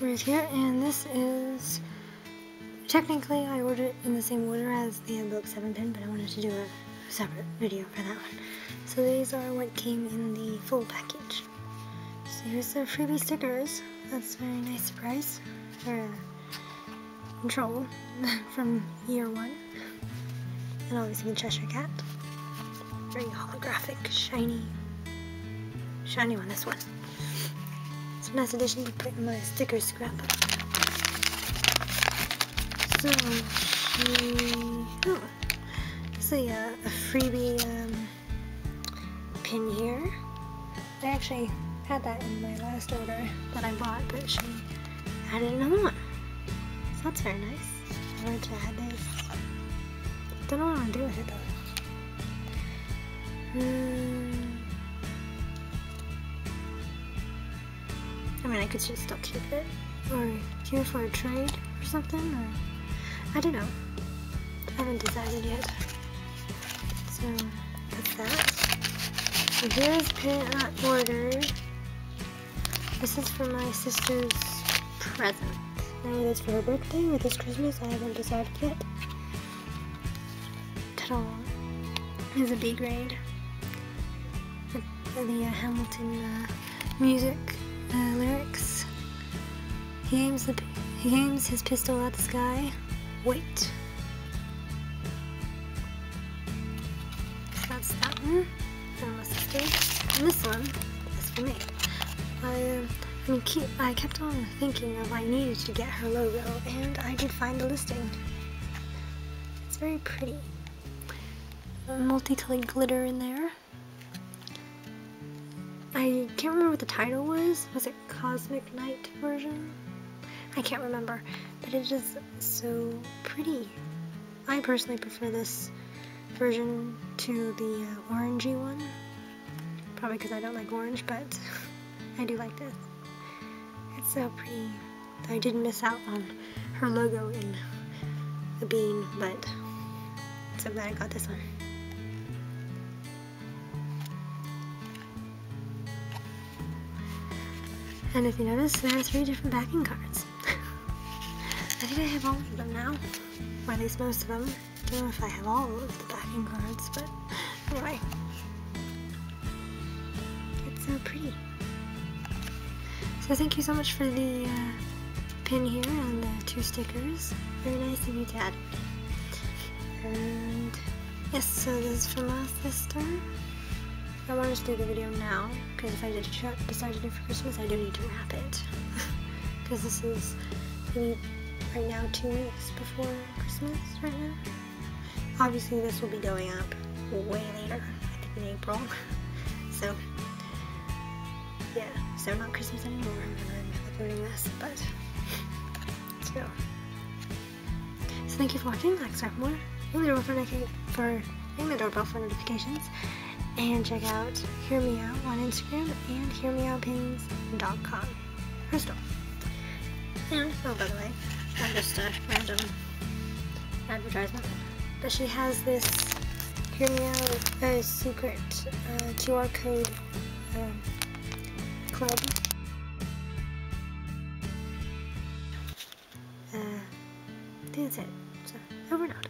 right here, and this is technically I ordered it in the same order as the Invoke 7 pin, but I wanted to do a separate video for that one. So these are what came in the full package. So here's the freebie stickers. That's a very nice surprise for control from year one. And obviously the Cheshire Cat. Very holographic, shiny, shiny one, this one. Nice addition to put in my sticker scrapbook. So, she, oh, it's a, a freebie um, pin here. I actually had that in my last order that I bought, but she added another one. So that's very nice. I wanted to add this. Don't know what I'm gonna do with it though. Hmm. I could just still keep it, or it for a trade or something, or I don't know. I haven't decided yet. So that's that. So here's pin I ordered. This is for my sister's present. Now it's for her birthday or this Christmas, I haven't decided yet. Ta-da! Here's a B grade. The, the uh, Hamilton uh, music uh, lyrics. He aims the he aims his pistol at the sky. Wait. That's that one. And this one is for me. I, um, I keep, I kept on thinking of I needed to get her logo, and I did find the listing. It's very pretty. Multicolored glitter in there. I can't remember what the title was. Was it Cosmic Night version? I can't remember, but it is so pretty. I personally prefer this version to the uh, orangey one. Probably because I don't like orange, but I do like this. It's so pretty. I did miss out on her logo in the bean, but so glad I got this one. And if you notice, there are three different backing cards. I think I have all of them now, or at least most of them. I don't know if I have all of the backing cards, but anyway. It's so pretty. So thank you so much for the uh, pin here and the two stickers. Very nice of you to add. And yes, so this is from my sister. I want to do the video now, because if I did decide to do it for Christmas, I do need to wrap it. Because this is right now two weeks before Christmas right now. Obviously this will be going up way later, I think in April. So, yeah, so not Christmas anymore when I'm uploading this, but still. So thank you for watching, like, subscribe more, ring the doorbell for, ring the doorbell for notifications, and check out Heremeow on Instagram and HeremeowPins.com. Crystal. And, oh, by the way, not just a random advertisement, but she has this Heremeow uh, secret uh, QR code uh, club. Uh, that's it. So, over and out.